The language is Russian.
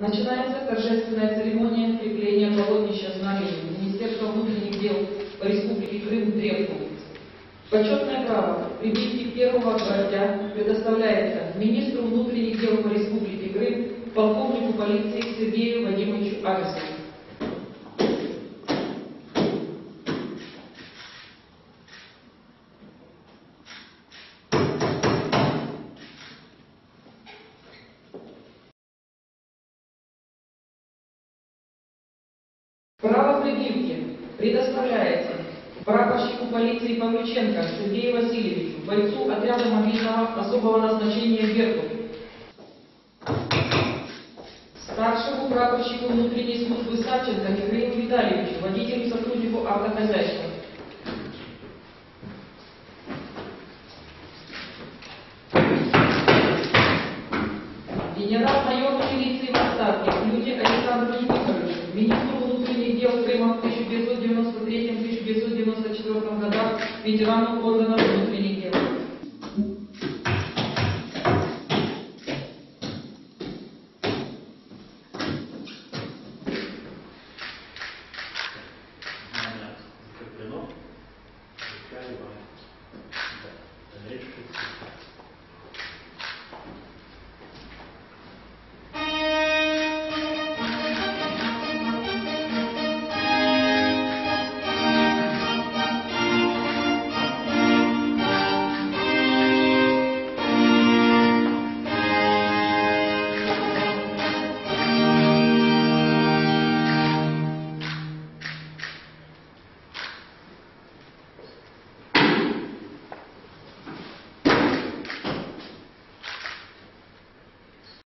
Начинается торжественная церемония крепления полотнища знамени Министерства внутренних дел по Республике Крым Древку. Почетное право прибытия первого гвоздя предоставляется министру внутренних дел по Республике Крым, полковнику полиции Сергею Вадимовичу Арзову. Право прибивки предоставляется прапорщику полиции Павлюченко Сергею Васильевичу, бойцу отряда мобильного особого назначения «Беркут». Старшему прапорщику внутренней службы Савченко Михаилу Витальевичу, водителю сотруднику автохозяйства. Генерал-майор Крыма в 1993-1994 годах ветеранов органов внутренних дел. Закреплено. Закреплено.